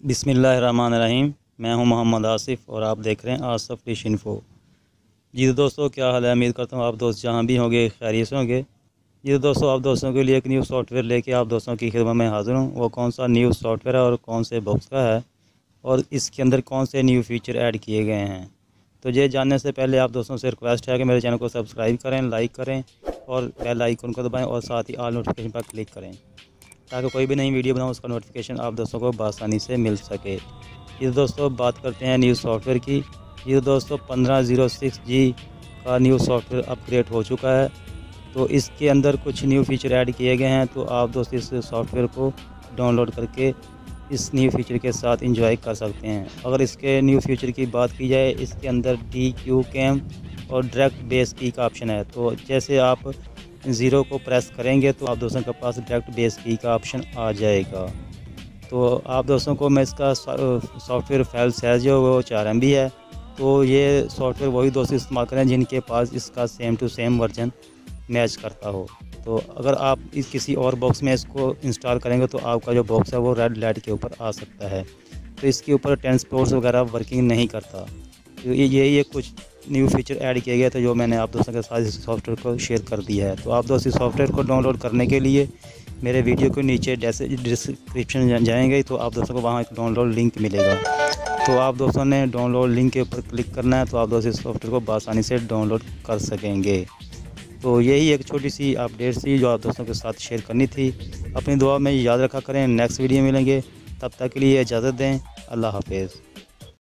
बिसमीम मैं हूँ मोहम्मद आसिफ और आप देख रहे हैं आसफ फ़िश इन्फो जी तो दोस्तों, क्या हाल है? उम्मीद करता हूँ आप दोस्त जहाँ भी होंगे, खैरियत से होंगे। जी तो दोस्तों, आप दोस्तों के लिए एक न्यू सॉफ्टवेयर लेके आप दोस्तों की खिदमत में हाज़िर हूँ। वो कौन सा न्यू सॉफ्टवेयर है और कौन से बॉक्स का है और इसके अंदर कौन से न्यू फीचर ऐड किए गए हैं। तो ये जानने से पहले आप दोस्तों से रिक्वेस्ट है कि मेरे चैनल को सब्सक्राइब करें लाइक करें और बेल आइकन को दबाएँ और साथ ही आल नोटिफिकेशन पर क्लिक करें। ताकि कोई भी नई वीडियो बनाऊँ, उसका नोटिफिकेशन आप दोस्तों को बसानी से मिल सके। ये दोस्तों, बात करते हैं न्यू सॉफ्टवेयर की। ये दोस्तों, पंद्रह ज़ीरो सिक्स जी का न्यू सॉफ्टवेयर अपग्रेड हो चुका है। तो इसके अंदर कुछ न्यू फीचर ऐड किए गए हैं तो आप दोस्त इस सॉफ्टवेयर को डाउनलोड करके इस न्यू फीचर के साथ इंजॉय कर सकते हैं। अगर इसके न्यू फीचर की बात की जाए, इसके अंदर डी क्यू कैम और डायरेक्ट बेस की का ऑप्शन है। तो जैसे आप ज़ीरो को प्रेस करेंगे तो आप दोस्तों के पास डायरेक्ट बेस की का ऑप्शन आ जाएगा। तो आप दोस्तों को मैं इसका सॉफ्टवेयर फ़ाइल साइज़ जो वो चार एम है तो ये सॉफ्टवेयर वही दोस्त इस्तेमाल करें जिनके पास इसका same to same version match करता हो। तो अगर आप इस किसी और बॉक्स में इसको इंस्टॉल करेंगे तो आपका जो बॉक्स है वो रेड लाइट के ऊपर आ सकता है। तो इसके ऊपर ट्रांसपोर्ट्स वगैरह वर्किंग नहीं करता। तो ये यही एक कुछ न्यू फीचर ऐड किया गया था, जो मैंने आप दोस्तों के साथ इस सॉफ्टवेयर को शेयर कर दिया है। तो आप दोस्त इस सॉफ्टवेयर को डाउनलोड करने के लिए मेरे वीडियो के नीचे डिस्क्रिप्शन जाएँगे तो आप दोस्तों को वहाँ एक डाउनलोड लिंक मिलेगा। तो आप दोस्तों ने डाउनलोड लिंक के ऊपर क्लिक करना है तो आप दोस्त इस सॉफ्टवेयर को बसानी से डाउनलोड कर सकेंगे। तो यही एक छोटी सी अपडेट थी, जो आप दोस्तों के साथ शेयर करनी थी। अपनी दुआ में याद रखा करें। नेक्स्ट वीडियो मिलेंगे। तब तक के लिए इजाज़त दें। अल्लाह हाफिज़।